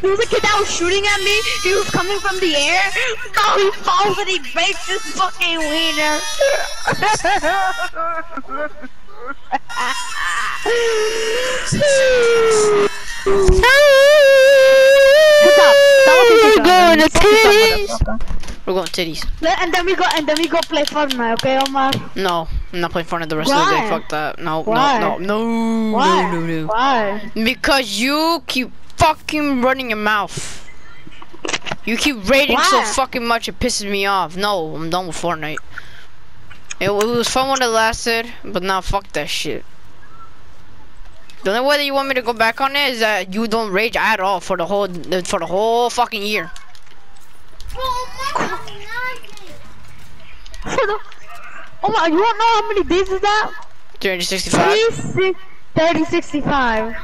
there was a kid that was shooting at me. He was coming from the air. No, he falls and he breaks his fucking wiener. We're going to titties. We're going titties. And then we go and then we go play Fortnite, okay, Omar? No, I'm not playing Fortnite the rest of the day. Why? Fuck that. No, Why? no, no, no, Why? no, no, no. Why? Because you keep fucking running your mouth. You keep rating so fucking much, it pisses me off. No, I'm done with Fortnite. It, it was fun when it lasted, but now fuck that shit. The only way that you want me to go back on it is that you don't rage at all for the whole for the whole fucking year. Oh my, you don't know how many days is that? 365. 30, 30 65.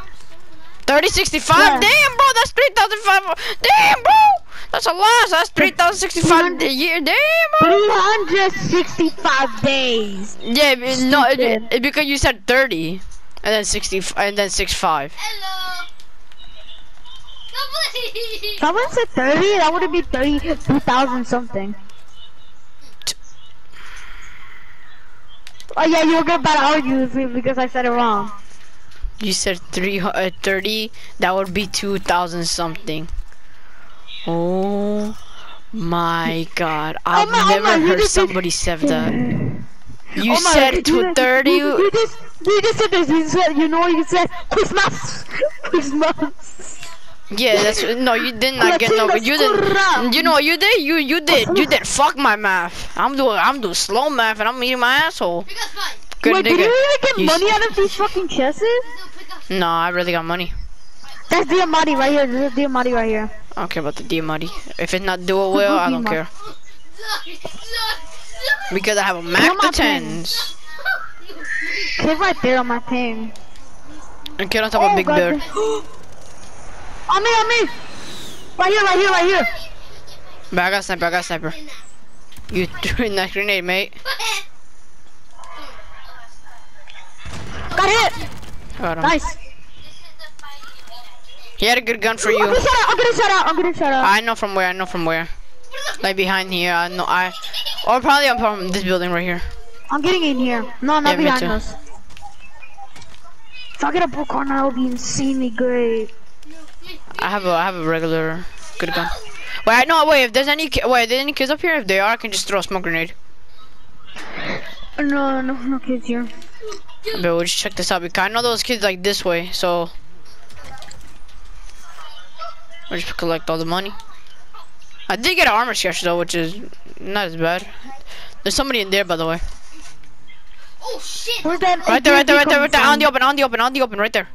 3065? Yeah. Damn, bro, that's 3,005. Damn, bro. That's a lot. That's 3,065 a year. Damn, bro. 365 days. Yeah, but no, it, it, because you said 30 and then 60 and then 65. Hello. Nobody. Someone said 30, that would have been 32,000 something. Oh yeah, you were about to argue with me because I said it wrong. You said 3 uh, 30, that would be 2,000 something. Oh my god. I've my- oh never my, heard somebody say that. You Oh my, said you to just- 30. You, you just, you just said this. You said, you know, you said Christmas, Christmas. Yeah, that's no. You did not get no. You did. You know what you did? You you did you did. Fuck my math. I'm doing I'm doing slow math and I'm eating my asshole. Pick up five. Good Wait, did you nigga. really get money out of these fucking chests? No, pick up. No, I really got money. That's Diamante right here. This is Diamante right here. I don't care about the D money. If it's not it well, I don't care. Because I have a Mac Pin. tens. Kid right there on my thing. And kid on top of Big God. Bear. on me, on me. Right here, right here, right here. But I got sniper, I got sniper. You threw nice grenade, mate. Got hit. Got him. Nice. He had a good gun for you. I'm getting shot out. I'm getting shot out. I'm getting shot out. I know from where, I know from where. Like behind here, I know I or probably I'm from this building right here. I'm getting in here. No, not Yeah, behind us. If I get a book on, that would be insanely great. I have a I have a regular good gun. Wait, no, wait. If there's any ki- wait, there any kids up here? If they are, I can just throw a smoke grenade. No, no, no kids here. But we'll just check this out because I know those kids like this way, so we'll just collect all the money. I did get an armor sketch though, which is not as bad. There's somebody in there, by the way. Oh shit. Where's that? Right there, right there, right there, right there. On the Fuck, open, on the open, on the open, right there.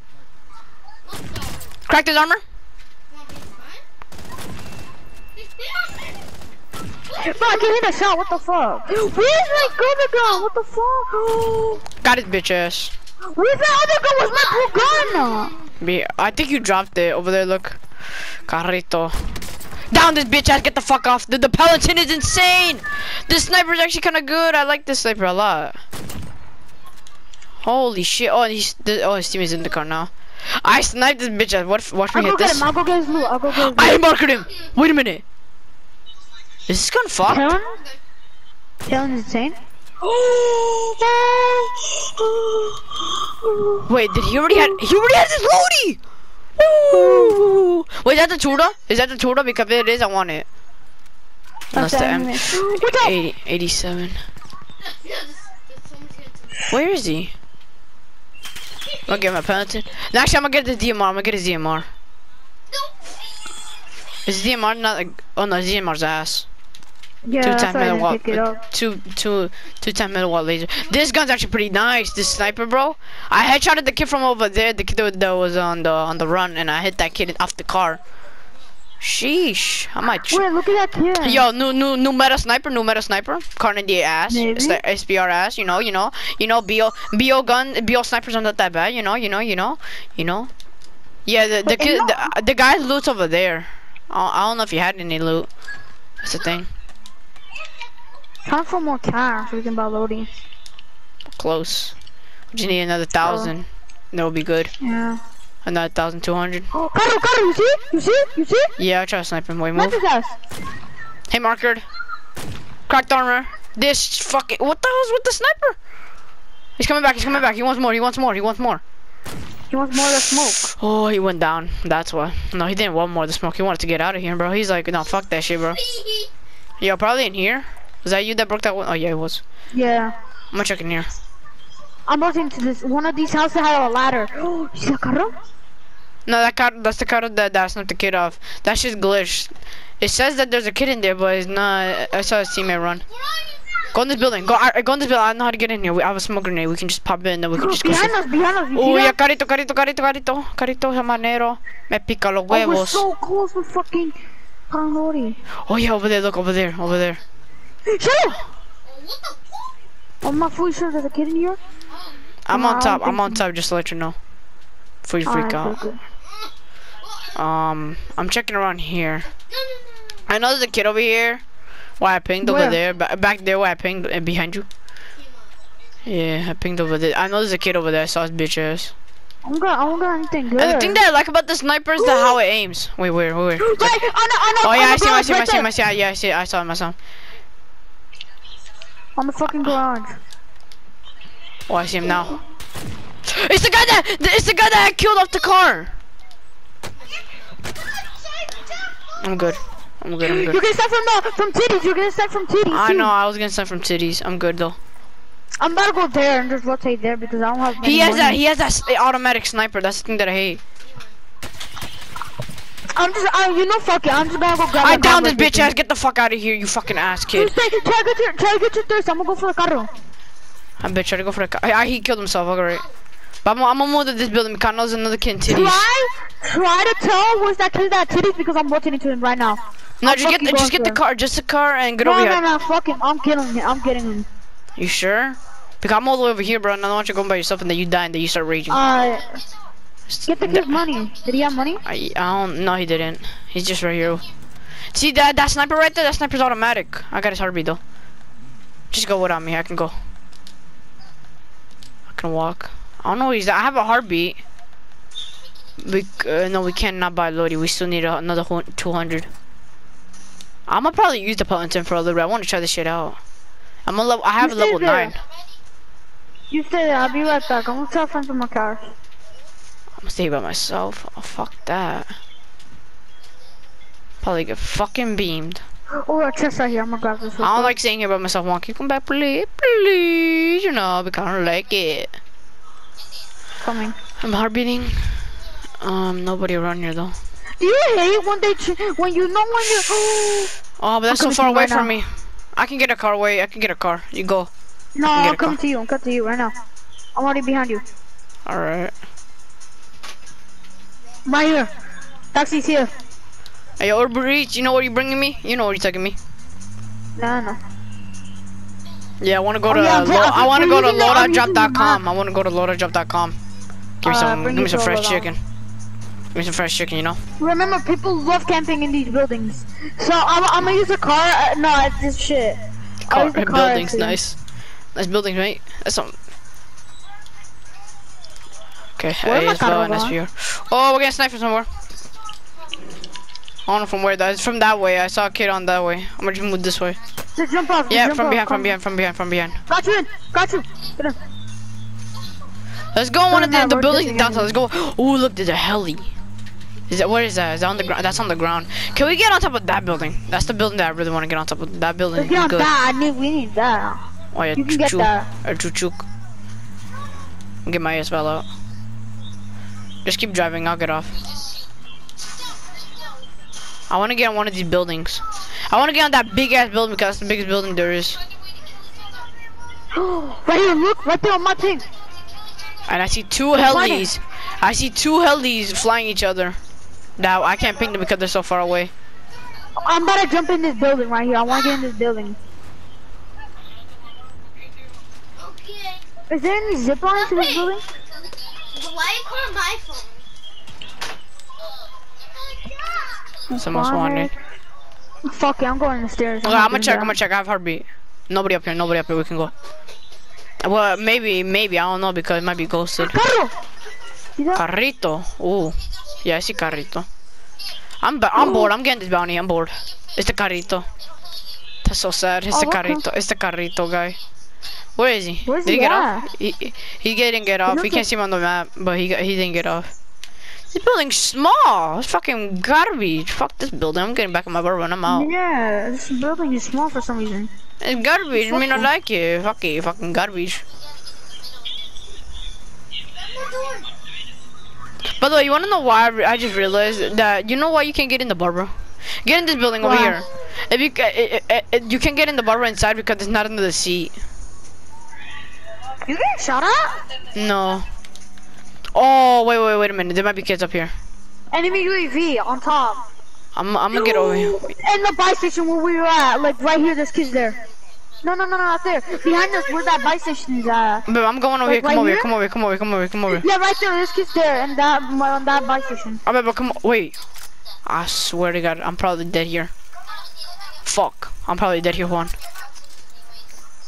Cracked his armor. I can't hit a shot. What the fuck? Where's my other gun? What the fuck? Got it, bitch ass. Where's that other gun? Where's my blue gun? Be- I think you dropped it over there. Look, carrito. Down this bitch ass. Get the fuck off. The, the Pelington is insane. This sniper is actually kind of good. I like this sniper a lot. Holy shit. Oh, he's the, oh his team is in the car now. I sniped this bitch ass. What? Watch me I'll hit this. him. I'll go get his loot. I'll go get his I loot. marked him. Wait a minute. Is this gun fucked? Talon? Talon's insane. Wait, did he already had? He already has his loadie. Ooh. Wait, is that the Tuda? Is that the Tuda? Because if it is, I want it. That's the M. 80, 87. Where is he? I'm gonna get my penalty. No, actually, I'm gonna get the DMR. I'm gonna get his DMR. Is DMR not like? Oh no, DMR's ass. Yeah, two time why I didn't milliwatt. pick. Two two two time milliwatt laser. This gun's actually pretty nice. This sniper, bro. I headshotted the kid from over there. The kid that was on the on the run, and I hit that kid off the car. Sheesh. I might. Wait, look at that kid. Yo, new new new meta sniper, new meta sniper. Carnegie ass. Maybe. It's the SPR ass. You know, you know, you know. BO BO gun, BO snipers are not that bad. You know, you know, you know, you know. Yeah, the the kid, the, the guy's loot's over there. I, I don't know if you had any loot. That's the thing. Time for more cash. We can buy loading. Close. We just need another thousand. That would be good. Yeah. Another thousand two hundred. Oh, Carlo, Carlo, you see? You see? You see? Yeah, I try to snipe him. Wait, Snipe move. his ass. Hey, marker. Cracked armor. This fucking. What the hell's with the sniper? He's coming back. He's coming back. He wants more. He wants more. He wants more. He wants more of the smoke. Oh, he went down. That's why. No, he didn't want more of the smoke. He wanted to get out of here, bro. He's like, no, fuck that shit, bro. Yo, probably in here. Was that you that broke that one? Oh, yeah, it was. Yeah. I'm gonna check in here. I'm rushing to this. One of these houses had a ladder. Oh, see that Carlo? No, that car, that's the car that that's not the kid off. That's just glitch. It says that there's a kid in there, but it's not. I saw a teammate run. Go in this building. Go, I, go in this building. I know how to get in here. We have a smoke grenade. We can just pop in and then we can just go. behind us, behind us. Oh, yeah, carito, carito, carito, carito. Carito, habanero. Me pica los Oh, we're so close with fucking Carlori. Oh, yeah, over there. Look, over there. Over there. Shut up! What the fuck? I'm not fully sure there's a kid in here. I'm No, on top. I'm on top just to let you know. Before you freak out. Um, I'm checking around here. I know there's a kid over here. Why I pinged over there. Back there where I pinged uh, behind you. Yeah, I pinged over there. I know there's a kid over there. I saw his bitch ass. I'm gonna, I don't got anything good. And the thing that I like about the sniper is the how it aims. Wait, where, where, where? Right, I I know. Oh yeah, on I see him, I see him, I see him, I see him. Yeah, I see. I saw him, I saw him. On the fucking garage. Oh, I see him now. It's the guy that, it's the guy that I killed off the car. I'm good. I'm good, I'm good. You're gonna start from the, from titties. You're gonna start from titties. I too. know, I was gonna send from titties. I'm good though. I'm about to go there and just rotate there because I don't have. He has that, he has that automatic sniper. That's the thing that I hate. I'm just, uh, you know, fuck it. I'm just gonna go grab. I a downed this bitch ass. Get the fuck out of here, you fucking ass kid. Try, try to get your, try to get your thirst. I'm gonna go for the carro. I bet try to go for the car. I, I, he killed himself, alright. But I'm, I'm gonna move to this building because I know there's another kid in titties. Try, try to tell where's that kid that titties because I'm rotating to him right now. No, I'm just get the, just get the car, just the car and get No, over no, here. no, fuck him. I'm getting him. I'm getting him. You sure? Because I'm all the way over here, bro, and I don't want you going by yourself and then you die and then you start raging. Uh, get the kid's money. Did he have money? I, I don't, no, he didn't. He's just right here. See that that sniper right there? That sniper's automatic. I got his heartbeat though. Just go without me. I can go. I can walk. I don't know. Where he's. I have a heartbeat. We uh, no, we can't not buy Lodi. We still need a, another 200. I'm gonna probably use the Pelington for a little bit. I want to try this shit out. I'm a level. I have a You level nine. You there. I'll be right back. I'm gonna tell friends from my car. I'm stay by myself. Oh fuck that. Probably get fucking beamed. Oh, a chest right here. I'm gonna grab this. I don't like staying here by myself. I want to come back, please, please. You know, because I don't like it. coming. I'm heart beating. Um, nobody around here though. Do you hate when they when you know when you? Oh, but that's so far away right from now. me. I can get a car away. I can get a car. You go. no, I can get I'm coming to you. I'm coming to you right now. I'm already behind you. All right. Right here. Taxi's here. Hey, Uber Eats. You know where you're bringing me? You know where you taking me? No, no. Yeah, I want to go Oh, to. yeah, I'm lo- ta- I want to go to using I'm using the loadadrop.com. I want to go to loadadrop.com. Give me Uh, some. Give me some fresh chicken. Give me some fresh chicken. You know. Remember, people love camping in these buildings. So I'm, I'm gonna use a car. Uh, no, it's this shit. Car, buildings, actually. nice. Nice buildings, mate. That's some. Okay, Where hey, my it's well, car nice. Oh, we're getting sniped from somewhere. I don't know from where that is. From that way. I saw a kid on that way. I'm gonna just move this way. Just jump off. Yeah, jump from off, behind, from behind, from behind, from behind. Got you in. Got you. Get in. Let's go in one of the, Doesn't the buildings we're downtown. Let's go. Oh, look, there's a heli. Is that what is that? Is that on the ground? That's on the ground. Can we get on top of that building? That's the building that I really want to get on top of. That building Let's is get on good. that. I need. We need that. Oh yeah, You can get choo-choo. that. Or choo-choo. Get my ASL out. Just keep driving, I'll get off. I want to get on one of these buildings. I want to get on that big ass building because that's the biggest building there is. right here. Look. Right there on my thing. And I see two I'm flying. helis. I see two helis flying each other. Now I can't ping them because they're so far away. I'm about to jump in this building right here. I want to get in this building. Is there any zip lines to this building? Why you call my phone? Someone spawned. Fuck it. I'm going upstairs. Okay, not I'm gonna check. that. I'm gonna check. I have heartbeat. Nobody up here. Nobody up here. We can go. Well, maybe, maybe I don't know because it might be ghosted. Carlo! Carrito. Ooh. Yeah, I see Carrito. I'm ba- I'm bored. I'm getting this bounty. I'm bored. It's the Carrito. That's so sad. It's Oh, the Carrito. It's the Carrito guy. Where is he? Where's Did he he get at? off? He, he- he didn't get off. We can't see him on the map, but he got, he didn't get off. This building's small. It's fucking garbage. Fuck this building. I'm getting back in my burrow and I'm out. Yeah, this building is small for some reason. It's garbage. I mean, I like it. Fuck it. Fucking garbage. By the way, you wanna know why I, I just realized that you know why you can't get in the bar, bro? Get in this building over here. If you it, it, you can get in the bar inside because it's not under the seat. You getting shot at? No. Oh wait wait wait a minute. There might be kids up here. Enemy UAV on top. I'm I'm gonna get over here. In the buy station where we were at, like right here, there's kids there. No, no, no, no, not there. Behind us, where that buy station is at. But I'm going over Like, here. Come right over here. here? Come over here. Come over here. Come over here. Come over here. Yeah, right there. There's kids there, and that on that buy station. Oh, but come on. Wait. I swear to God, I'm probably dead here. Fuck. I'm probably dead here, Juan.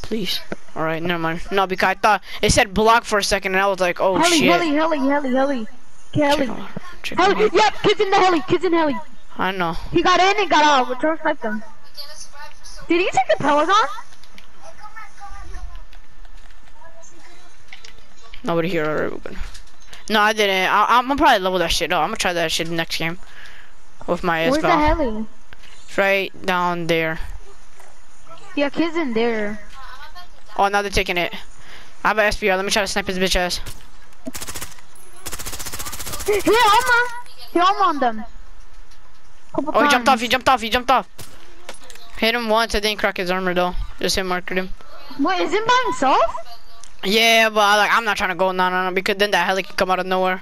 Please. Alright, never mind. No, because I thought it said block for a second and I was like, oh heli, shit. heli, heli, heli, heli. Heli. check Heli. Yep, kids in the heli. Kids in the heli. I know. He got in and got out. Return snipe them. Did he take the Pelington? Nobody here. We're. No, I didn't. I, I'm gonna probably level that shit up. I'm gonna try that shit next game. With my Where's the SPR. heli? It's right down there. Yeah, kids in there. Oh, now they're taking it. I have an SPR. Let me try to snipe his bitch ass. Hit armor. Hit armor on them. Couple Oh, he jumped off. He jumped off. He jumped off. Hit him once. I didn't crack his armor though. Just hit marked him. Wait, is it by himself? Yeah, but I, like I'm not trying to go no no no because then that heli can come out of nowhere.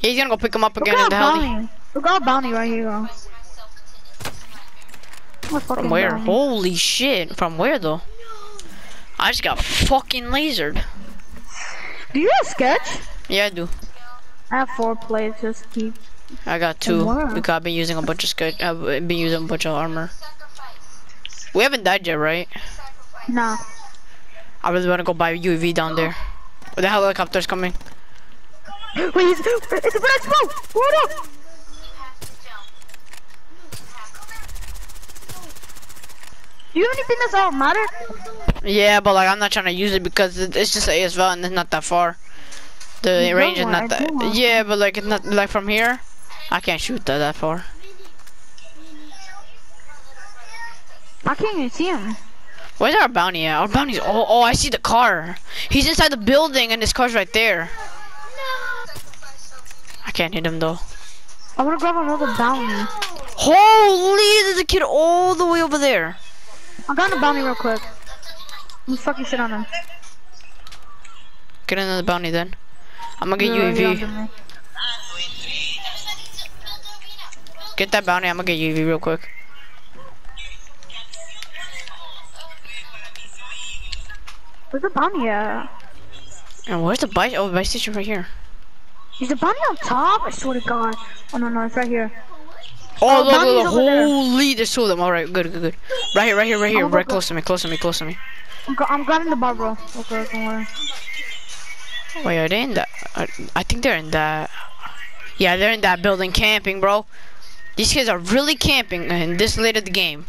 Yeah, he's gonna go pick him up again in the heli. bounty. Look at bounty right here, bro. From where? bounty? Holy shit! From where though? I just got fucking lasered. Do you have sketch? Yeah, I do. I have four plates. Just keep. I got two because I've been using a bunch of sketch. I've been using a bunch of armor. We haven't died yet, right? Nah. I really wanna go buy UAV down there. The helicopter's coming. Wait, it's, it's a black smoke. Hold up. Do you have anything that's all matter? Yeah, but like I'm not trying to use it because it's just ASL and it's not that far. The You range is don't that. I do want- Yeah, but like it's not like from here. I can't shoot that that far. I can't even see him. Where's our bounty at? Our bounty's oh oh I see the car. He's inside the building and his car's right there. I can't hit him though. I wanna grab another bounty. Holy, there's a kid all the way over there. I got a bounty real quick. Me fucking shit on him. Get another bounty then. I'm gonna get he UAV. Get that bounty. I'm gonna get UAV real quick. Where's the bounty at? And where's the bike? Oh, the bike station right here. Is the bounty on top? I swear to God. Oh no no, it's right here. Oh, look, bounty's look, over there. holy, there's two of them. All right, good, good, good. Right here, right here, right here, right close to me, close to me, close to me. I'm, gra- I'm grabbing the bar, bro. Okay, don't worry. Wait, are they in that? I, I think they're in that. Yeah, they're in that building camping, bro. These kids are really camping in this late of the game.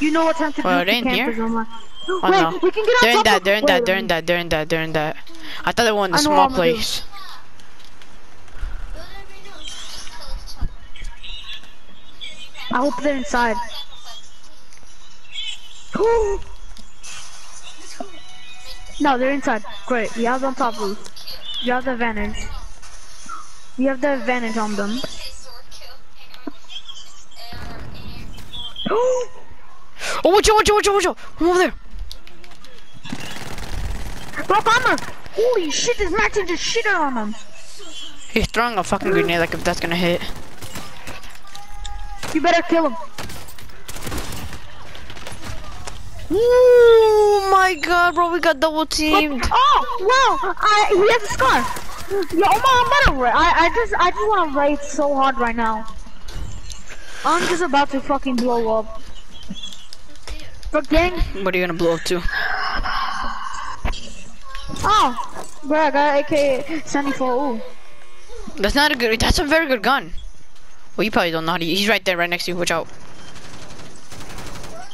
You know what time to Well, do they in campers, here? Oh, Wait, no. we can get They're in that, they're in that, they're in that, they're in that, they're in that. I thought they were in the small do. I hope they're inside. no, they're inside. Great. We have on top roof. We have the advantage. We have the advantage on them. Oh, watch out, watch out, watch out, watch out. I'm over there. Rock armor! Holy shit, this Martin just shitted on them. He's throwing a fucking grenade like if that's gonna hit. You better kill him. Oh my god, bro, we got double teamed. Oh, wow! I, he has a scar. Yo, oh I'm, I'm gonna ra- I, I just, I just wanna raid so hard right now. I'm just about to fucking blow up. But gang, What are you gonna blow up to? Oh, bro, I got AK 74. Ooh. That's not a good. That's a very good gun. Well, you probably don't know how to. He's right there, right next to you. Watch out.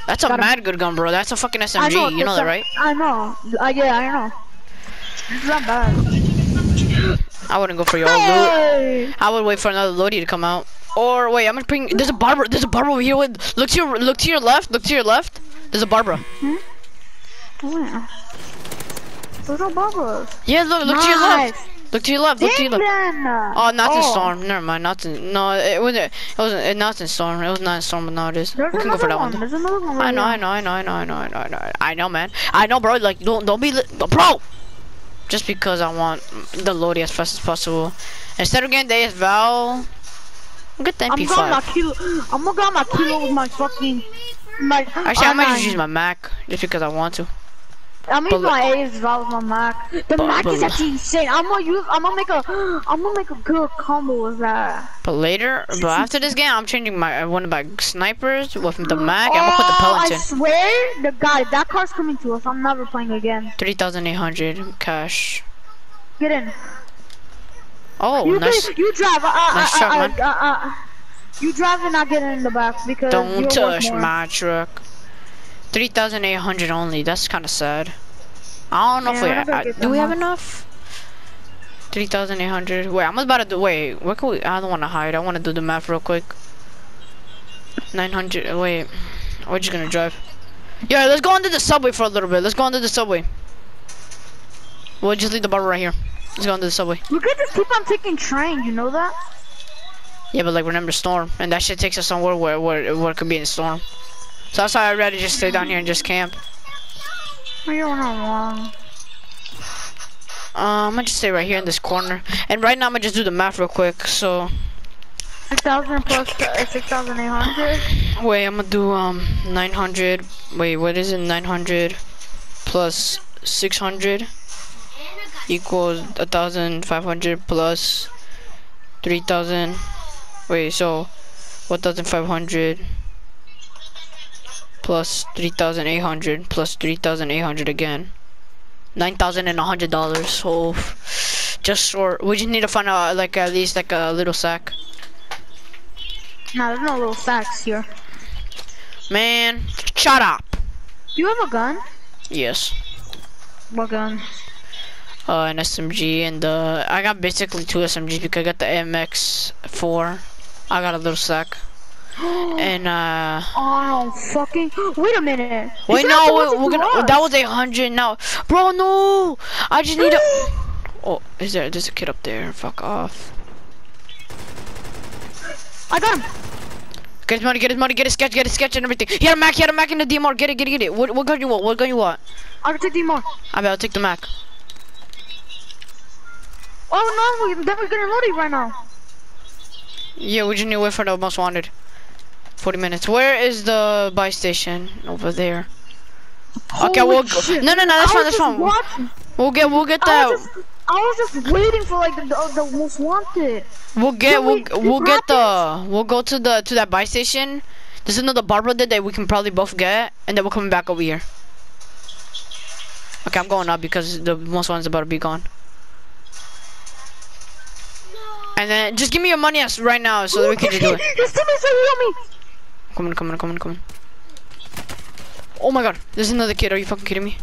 That's a Got him. mad good gun, bro. That's a fucking I SMG. know. you know that, right? I know. Uh, yeah, I know. It's not bad. I wouldn't go for your old loot. I would wait for another Lodi to come out. Or wait, I'm gonna bring. There's a barber. There's a barber over here. With look to your look to your left. Look to your left. There's a Barbara. Where? There's no. Yeah, look. Look to your left. Look to your left. Look to your left. then. Oh, not in oh. storm. Never mind. Not in. No, it wasn't. It wasn't. It, not in storm. It was not in storm, but now it is. There's we can go for that one. one. There's another one. I right know, I know, I know, I know, I know, I know, I know, I know, man. I know, bro. Like, don't, don't be, li- bro. Just because I want the Lodi as fast as possible, instead of getting the AS Val, get the I'm going my MP5. kilo. I'm gonna go my kilo with my fucking. My, Actually, I might just R9. use my Mac just because I want to. I'm using my AS Val as my Mac. The But- Mac but is actually insane. I'm gonna use. I'm gonna make a. I'm gonna make a good combo with that. But later, but after this game, I'm changing my one of my snipers with the Mac. and I'm gonna put the Oh, I Pelington. swear, the guy, that car's coming to us. I'm never playing again. Three thousand eight hundred cash. Get in. Oh, you nice. can, you drive. Uh, uh, Nice uh, shot, uh, man. uh, uh, you drive and I get in the back because Don't touch my truck. 3,800 only. That's kind of sad. I don't know Yeah, if we I do. We them have off. enough. 3,800. Wait, I'm about to do. Wait, what can we? I don't want to hide. I want to do the math real quick. 900. Wait, we're just gonna drive. Yeah, let's go under the subway for a little bit. Let's go under the subway. We'll just leave the bar right here. Let's go under the subway. We could just keep on taking train. You know that? Yeah, but like remember storm, and that shit takes us somewhere where where where it could be in storm. So that's why I'd rather just stay down here and just camp. You're not wrong. Uh, I'm gonna just stay right here in this corner. And right now I'm gonna just do the math real quick. So Six thousand plus uh, six thousand eight hundred. wait, I'm gonna do um 900. Wait, what is it? 900 plus 600 equals 1,500 plus 3,000. Wait, so 1,500 plus 3,800 plus 3,800 again. Nine thousand and a hundred dollars. So just short. We just need to find out like at least like a little sack. Nah, there's no little sacks here. Man, shut up. You have a gun? Yes. What gun? Uh, an SMG and uh, I got basically two SMGs because I got the MX4. I got a little sack. And uh, Oh, fucking. Wait a minute. Wait, no, we, was a we're gonna. That was a hundred now, bro. No, I just need a. Oh, is there? There's a kid up there. Fuck off. I got him. Get his money, get his money, get his sketch, get his sketch and everything. He had a Mac, he had a Mac in the DMR. Get it, get it, get it. What, what gun you want? What gun you want? I can take the more. I bet I'll take the Mac. Oh no, we, then we're getting loaded right now. Yeah, we just need to wait for the most wanted. 40 minutes. Where is the buy station? Over there. Okay, we'll go. No, no, no, that's I fine, that's just fine. watching- We'll get, we'll get I that. was just, I was just waiting for like the, the, the most wanted. We'll get, we'll, we- we'll it get the, we'll go to the, to that buy station. There's another Barbara there that we can probably both get, and then we're coming back over here. Okay, I'm going up because the most one's about to be gone. And then just give me your money as right now so that we can just do it. His teammates are on me. Come on, come on, come on, come on. Oh my god, there's another kid. Are you fucking kidding me?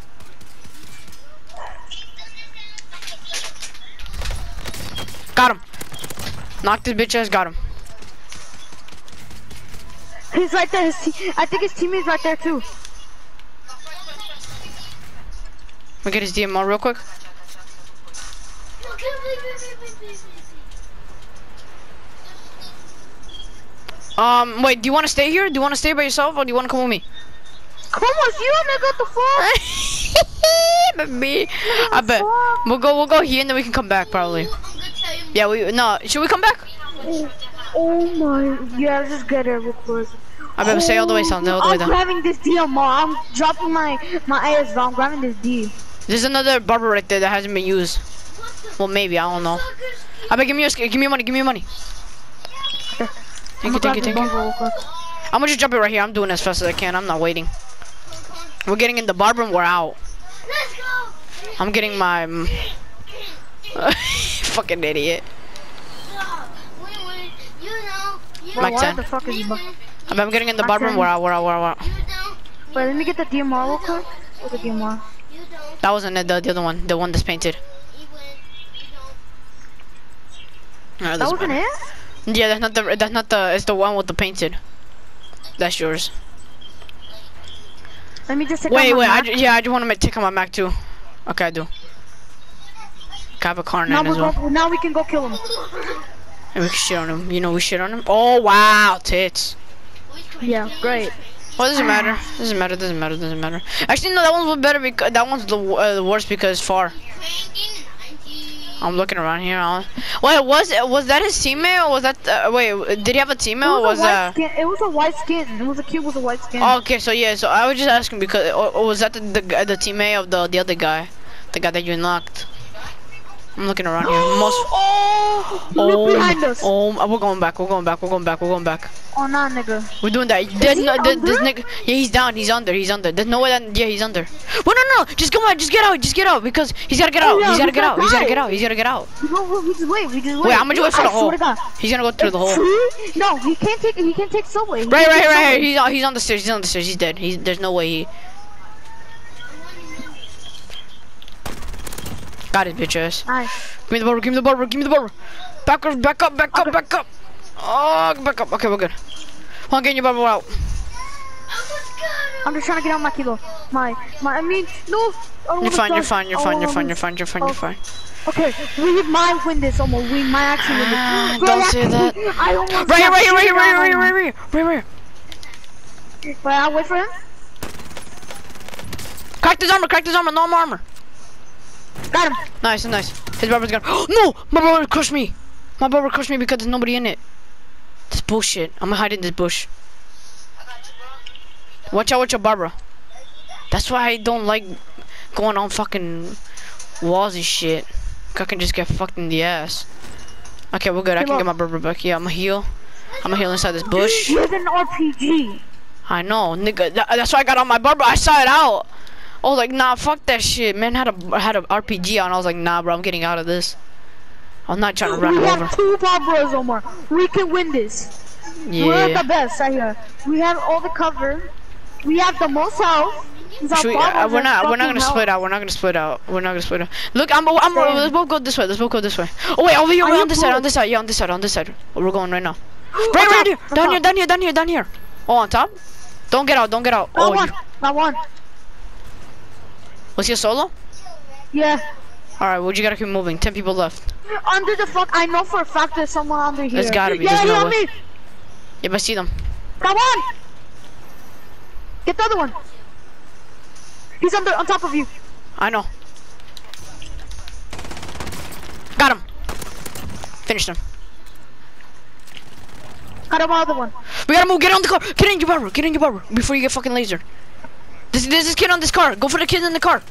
Got him. Knocked his bitch ass, got him. He's right there. His I think his teammate's right there too. We get his DMR real quick. Okay, wait, wait, wait, wait, wait, wait. Um, wait, do you want to stay here? Do you want to stay by yourself or do you want to come with me? Come with you, nigga. The fuck? But me, I bet. We'll go, we'll go here and then we can come back probably. I'm gonna tell you. Yeah, we, no, should we come back? Oh my. Yeah, let's just get it real quick. I bet, stay all the way down, all the way down. I'm grabbing this DMR. I'm dropping my my AS, I'm grabbing this D. There's another barber right there that hasn't been used. Well, maybe, I don't know. I bet, give me your, give me your money, give me your money. Thank you, thank you, thank you. I'm gonna just jump it right here. I'm doing as fast as I can. I'm not waiting. We're getting in the barber and we're out. Let's go. I'm getting my. Um, fucking idiot. Wait, wait. You know. You Mike Why 10. the fuck is he? bu- I'm I'm getting in the barber room. Where, I- where, I- where, I- where? I- You don't. Wait, let me get the DMR real quick. Where's the DMR? That wasn't it. The, the other one. The one that's painted. You. You don't. That wasn't matter. it? Yeah, that's not the. That's not the. It's the one with the painted. That's yours. Let me just Wait, wait. I, yeah, I just want to take on my Mac too. Okay, I do. I have a car now, as well. now we can go kill him. And we can shit on him. You know, we shit on him. Oh wow, tits. Yeah, great. Well, doesn't matter. Doesn't matter. Doesn't matter. Doesn't matter. Actually, no. That one's better because that one's the uh, the worst because far. Cranking 90. I'm looking around here. Wait, was it was that his teammate or was that? Uh, wait, did he have a teammate It was, was a white that? skin. It was a white skin. It was a cube with a white skin. Oh, okay, so yeah, so I was just asking because or, or was that the, the the teammate of the the other guy, the guy that you knocked? I'm looking around here. Most. oh, Oh, look behind oh, us. Oh, oh, we're going back. We're going back. We're going back. We're going back. Oh, nah, nigga. We're doing that. There's no, there- there's nigga. Yeah, he's down. He's under. He's under. There's no way that. Yeah, he's under. Well, no, no, just come on. Just get out. Just get out because he's gotta get Oh, out. yeah, he's gotta get out. He's gotta get out. He's gotta get out. Go, we just wait. We just wait. Wait, I'm gonna wait for I the hole. He's gonna go through the hole. No, he can't take. He can't take subway. He Right, right, right. subway. He's on, he's on the stairs. He's on the stairs. He's dead. He's there's no way he. Got it, bitch ass. Nice. Give me the barber. Give me the barber. Give me the barber. Back up, back up, back up, back up. Oh, back up. Okay, we're good. On, getting your barber out. I'm just trying to get out my kilo. My, my. I mean, no. I You're fine. You're fine. You're fine. You're fine. You're fine. You're fine. You're fine. Okay, we might win this, almost. We might actually win Ah, this. don't say that. I almost Right here, right here, right here, right here, right here, right here, right here. Wait, I'll wait for him. Cracked his armor. Cracked his armor. No more armor. Got him. Nice, nice. His barber's gone. no, my barber crushed me. My barber crushed me because there's nobody in it. This bullshit. I'm gonna hide in this bush. Watch out with your barber. That's why I don't like going on fucking walls and shit. I can just get fucked in the ass. Okay, we're good. I can get my barber back. Yeah, I'm gonna heal. I'm gonna heal inside this bush. Has an RPG. I know, nigga. That, that's why I got on my barber. I saw it out. I was like, nah, fuck that shit. Man had a had a RPG on. I was like, nah, bro, I'm getting out of this. I'm not trying to run we him have over. two Barbaros, Omar. We can win this. We're the best right here. We have all the cover. We have the most health. We, uh, we're not. We're not gonna health. split out. We're not gonna split out. We're not gonna split out. Look, I'm. I'm. Damn. Let's both go this way. Let's both go this way. Oh wait, over here. Are We're on this side. On this side. Yeah, on this side. On this side. We're going right now. Right, right here. Down here. Down here. Down here. Down here. Oh, on top. Don't get out. Don't get out. Not Oh, one. you, Not one. Was he a solo? Yeah. All right. Well, you gotta keep moving. Ten people left. Under the fuck. I know for a fact there's someone under here. There's gotta be, Yeah, no me. If I see them. Got one. Get the other one. He's under on top of you. I know. Got him. Finished him. Got him other one. We gotta move. Get on the car. Get in your barber. Get in your barber before you get fucking lasered. This, there's this kid on this car. Go for the kid in the car.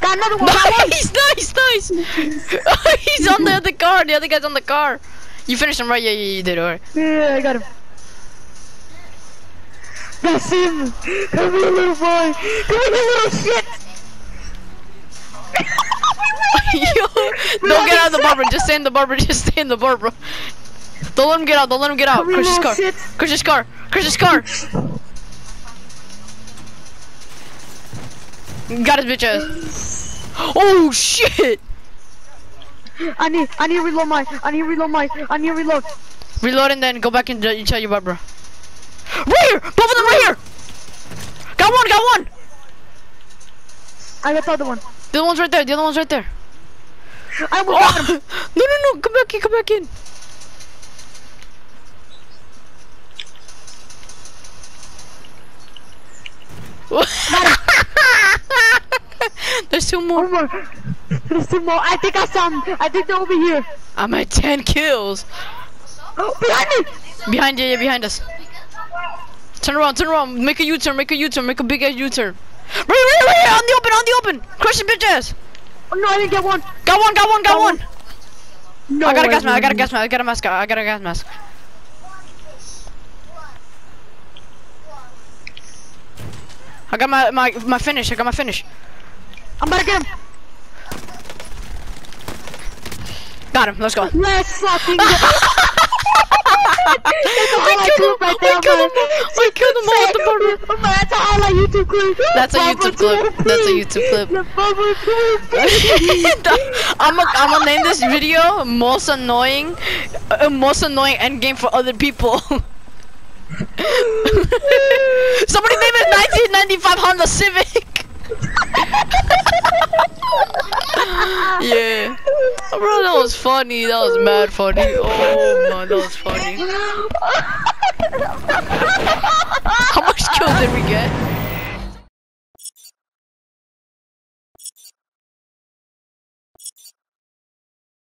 Got another one. Nice, nice, nice. He's on the other car. The other guy's on the car. You finished him, right? Yeah, yeah, you did. All right. Yeah, I got him. That's him. Come here, little boy. Come here, little shit. Yo, don't get out of the barber. Just stay in the barber. Just stay in the barber. Don't let him get out. Don't let him get out. Chris's little car. shit. Chris's car. Chris's car. Got his bitch ass. Oh shit! I need, I need to reload my, I need to reload my, I need to reload. Reload and then go back and tell your barber. Right here! Both of them right here! Got one, got one! I got the other one. The other one's right there, the other one's right there. I almost oh, got him. Oh! No, no, no, come back in, come back in. There's two more. More. There's two more. I think I saw them. I think they're over here. I'm at 10 kills. Oh, behind me. Behind you, yeah, behind us. Turn around, turn around. Make a U-turn, make a U-turn, make a big ass U-turn. Right, right, right, on the open, on the open. Crush the bitch ass. Oh, no, I didn't get one. Got one, got one, got Got one. one. No, I got a gas mask, I got a gas mask, I got a mask, I got a gas mask. I got my my my finish. I got my finish. I'm about to get him. Got him. Let's go. Let's fucking go. A highlight killed him. clip right I there, killed him. I killed him all the bottom. Man, That's a highlight YouTube clip. That's a YouTube clip. That's a. YouTube clip. The bubble clip. I'm gonna I'm gonna name this video most annoying, uh, most annoying end game for other people. Somebody name it 1995 Honda Civic. yeah, bro, that was funny. That was mad funny. Oh man, that was funny. How much kills did we get?